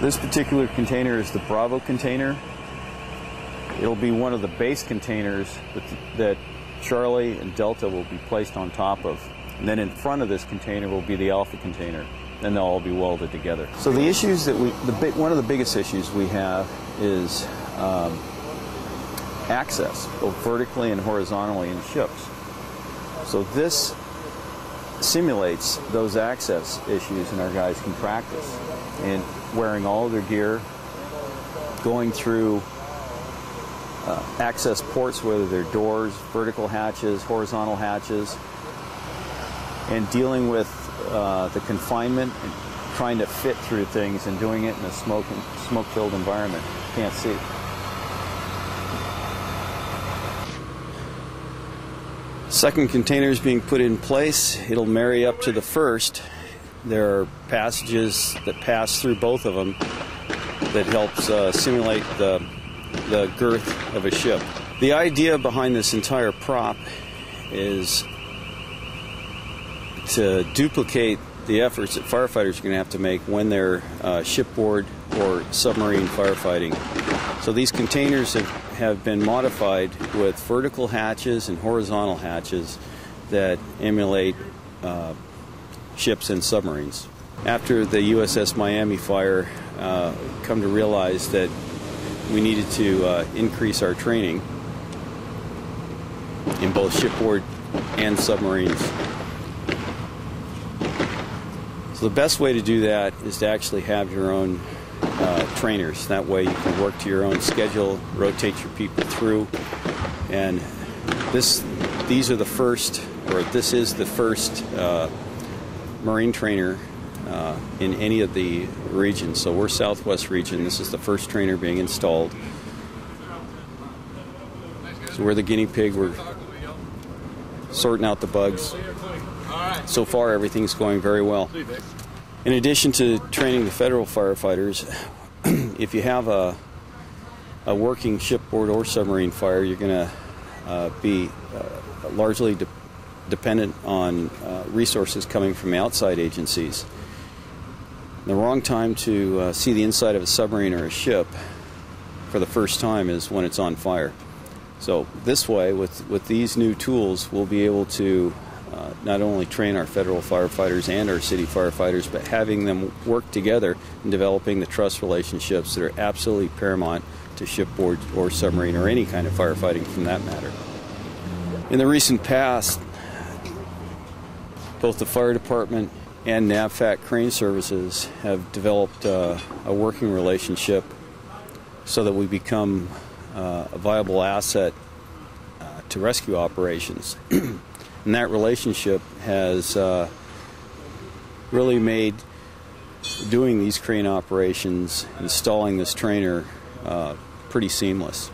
This particular container is the Bravo container. It'll be one of the base containers that, that Charlie and Delta will be placed on top of. And then in front of this container will be the Alpha container. Then they'll all be welded together. So the issues that we, the big, one of the biggest issues we have is um, access, both vertically and horizontally in ships. So this simulates those access issues and our guys can practice. And wearing all their gear, going through uh, access ports, whether they're doors, vertical hatches, horizontal hatches, and dealing with uh, the confinement and trying to fit through things and doing it in a smoke smoke-filled environment. Can't see. Second container is being put in place. It'll marry up to the first. There are passages that pass through both of them that helps uh, simulate the, the girth of a ship. The idea behind this entire prop is to duplicate the efforts that firefighters are going to have to make when they're uh, shipboard or submarine firefighting. So these containers have, have been modified with vertical hatches and horizontal hatches that emulate uh, ships and submarines. After the USS Miami fire, uh, come to realize that we needed to uh, increase our training in both shipboard and submarines. So the best way to do that is to actually have your own uh, trainers. That way you can work to your own schedule, rotate your people through, and this these are the first, or this is the first uh, Marine trainer uh, in any of the regions. So we're Southwest region. This is the first trainer being installed. So we're the guinea pig. We're sorting out the bugs. So far, everything's going very well. In addition to training the federal firefighters, if you have a, a working shipboard or submarine fire, you're going to uh, be uh, largely de- dependent on uh, resources coming from outside agencies. The wrong time to uh, see the inside of a submarine or a ship for the first time is when it's on fire. So this way, with, with these new tools, we'll be able to uh, not only train our federal firefighters and our city firefighters, but having them work together in developing the trust relationships that are absolutely paramount to shipboard or submarine or any kind of firefighting from that matter. In the recent past, both the fire department and NAVFAC Crane Services have developed uh, a working relationship so that we become uh, a viable asset uh, to rescue operations. and that relationship has uh, really made doing these crane operations, installing this trainer, uh, pretty seamless.